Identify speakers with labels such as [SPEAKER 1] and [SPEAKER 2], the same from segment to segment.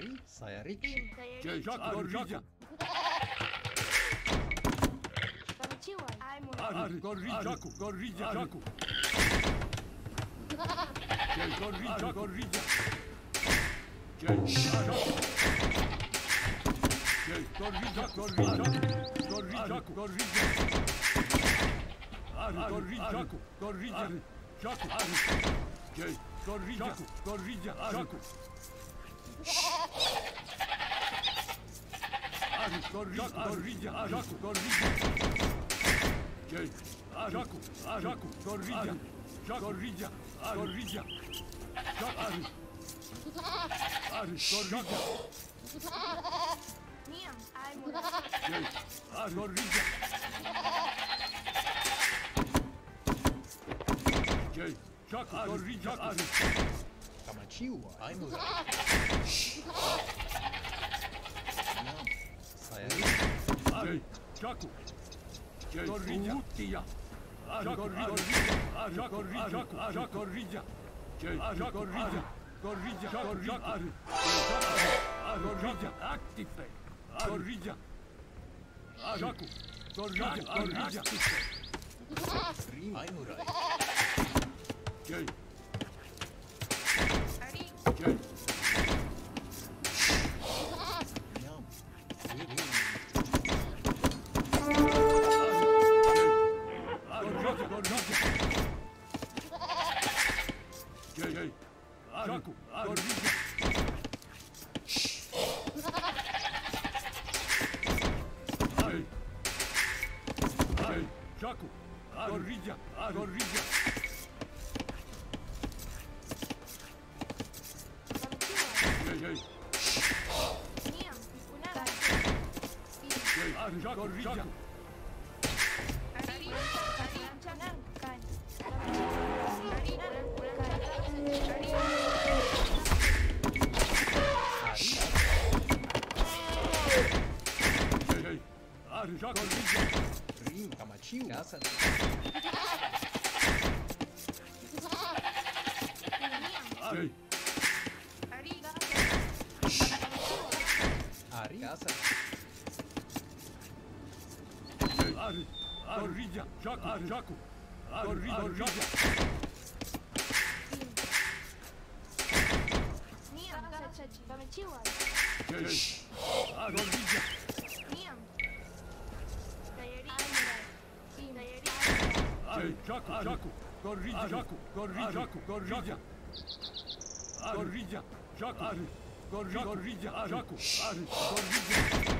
[SPEAKER 1] Sai, saia Ricci. Jacques Gorgica. J'ai Gorgiaku. Gorgiaku, Gorgiaku. Gorgiaku, Gorgiaku. Gorgiaku, Gorgiaku. Gorgiaku, Gorgiaku. Gorgiaku, Gorgiaku. Jay, Jacques, Jacques, Jacques. Jaco,
[SPEAKER 2] Gorilla, gorilla,
[SPEAKER 1] gorilla. Good. Corrija! Trinta, matinho. Graças a Deus. Jaku, ar, Jaku. Ar, corrida, ar, corrida. Miam, trzeci, wymyciłam. Cześć. Ar, corrida. Miam. Ej, Jaku, Jaku, Gorridzia, Jaku, Gorridzia, Gorridzia, Gorridzia, Jaku, Gorridzia, Jaku, Gorridzia,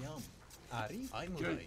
[SPEAKER 1] Yum. Ari, I'm ready.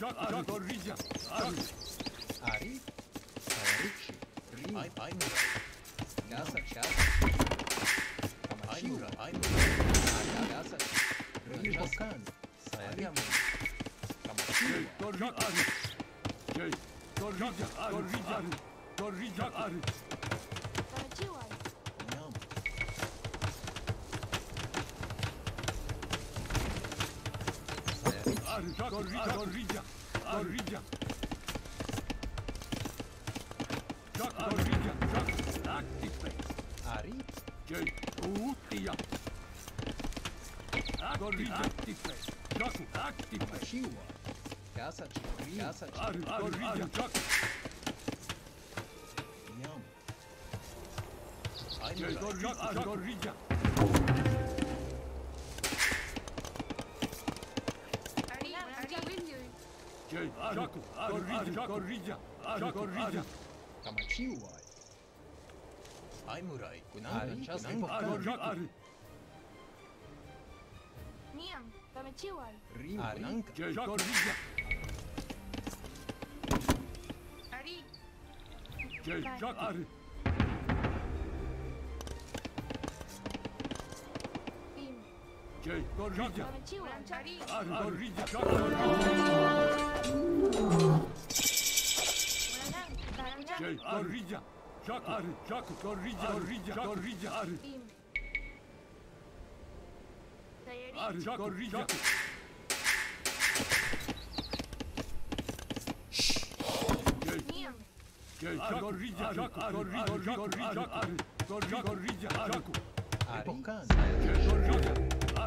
[SPEAKER 1] Ari? Arici. Rima. Casa, casa. Amashura. Casa. Ribokan. Sayama. Amashura. Corrija. Corrija. Corrija. Corrija. Gorilla! Gorilla! Kamachiwai. Aimurai, Kunari, Kunari, Niam, Kamachiwai. Rimananka. Korija. Ari. Ari. Gorrilla, Gorrilla, Gorrilla, Gorrilla, Gorrilla,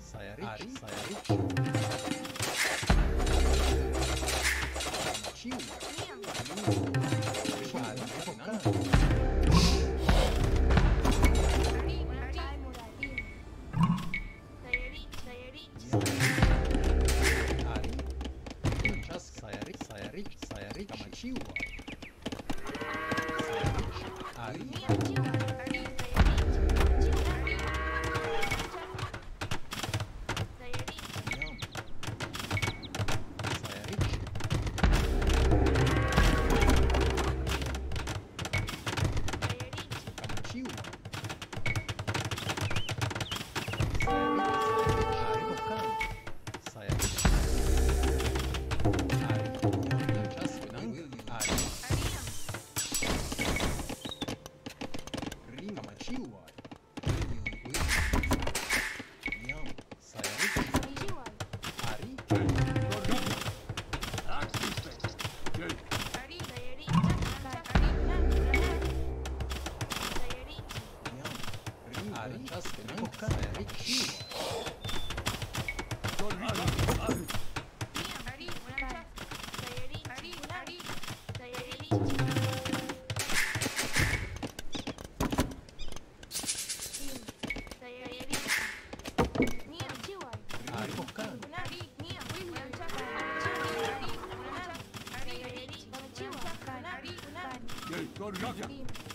[SPEAKER 1] Sayarich. Sayarich. Sayarich.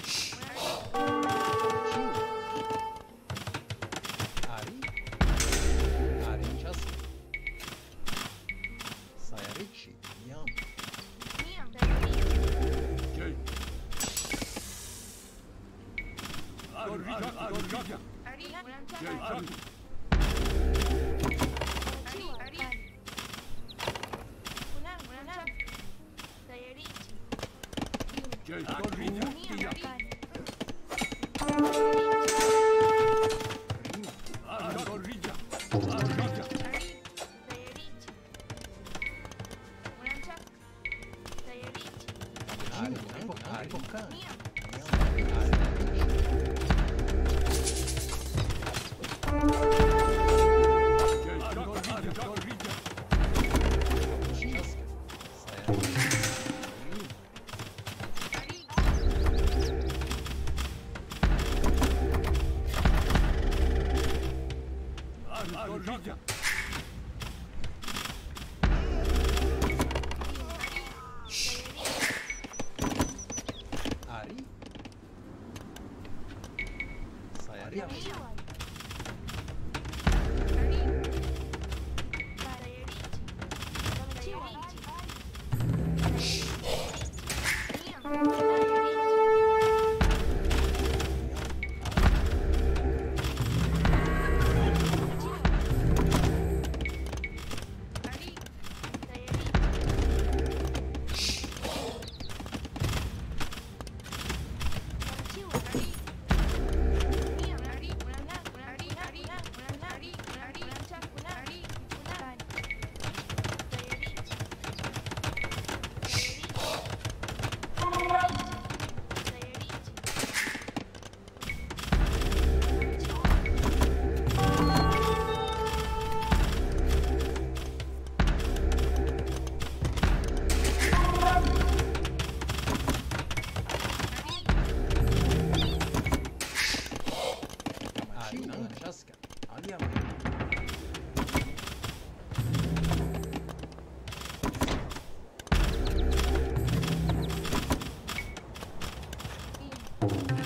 [SPEAKER 1] Shh. you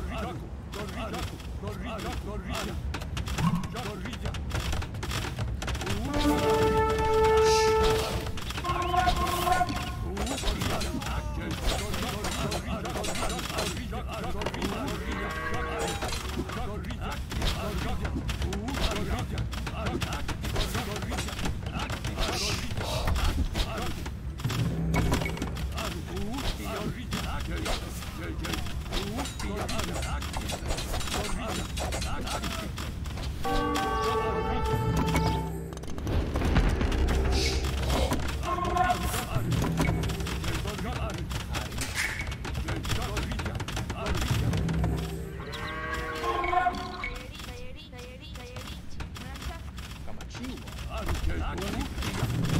[SPEAKER 1] Yeah, yeah. 何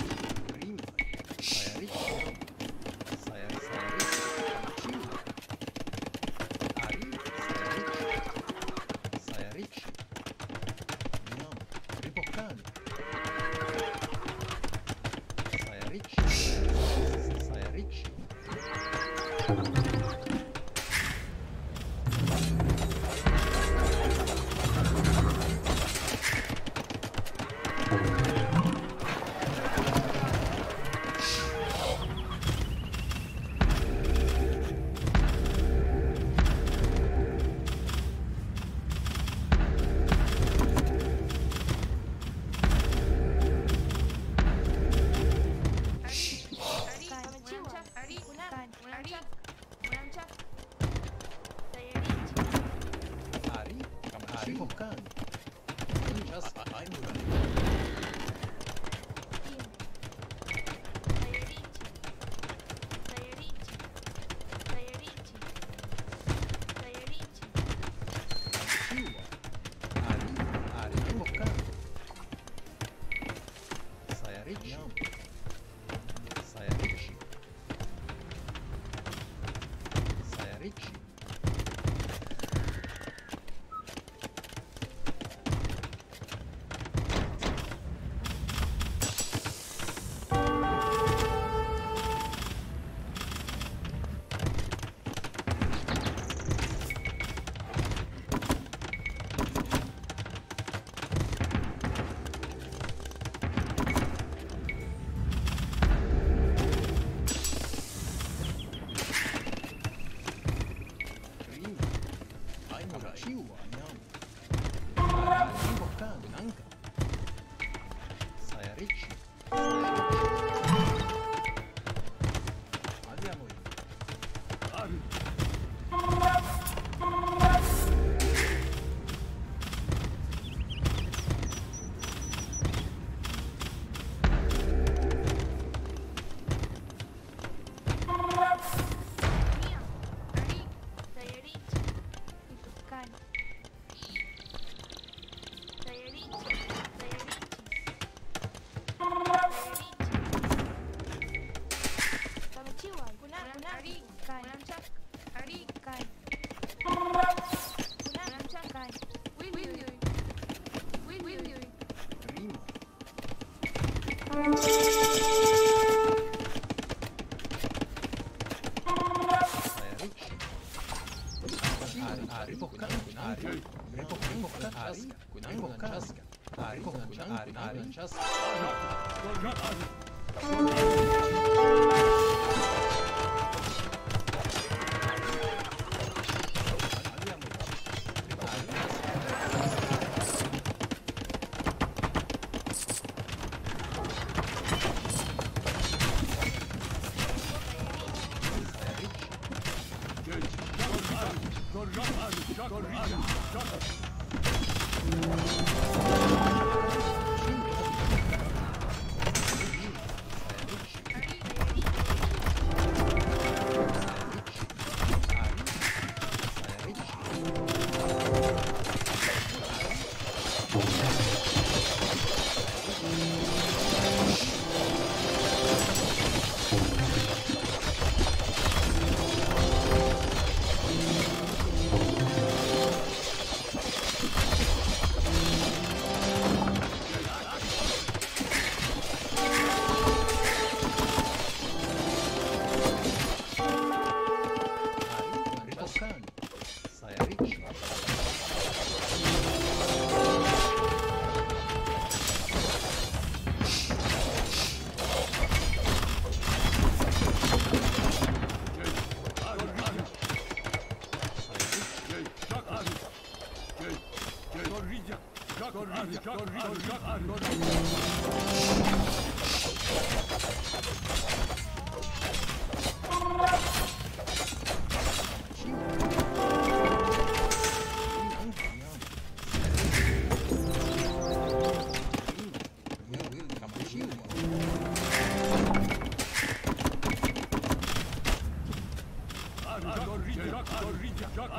[SPEAKER 1] Jacques Jacques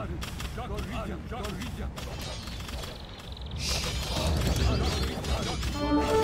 [SPEAKER 1] Jacques Jacques Jacques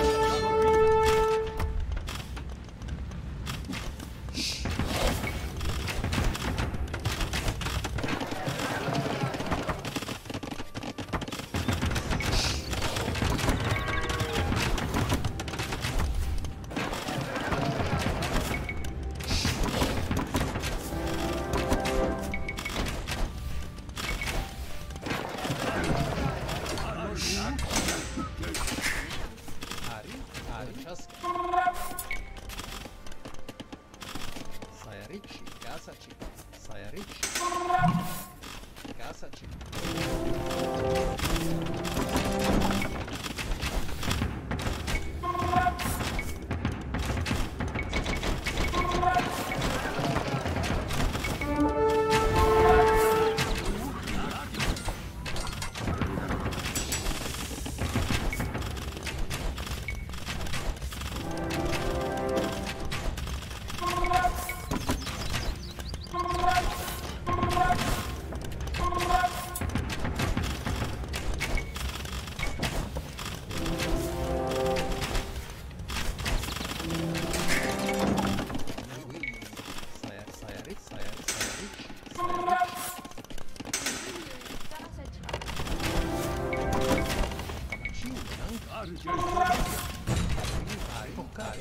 [SPEAKER 1] tocar.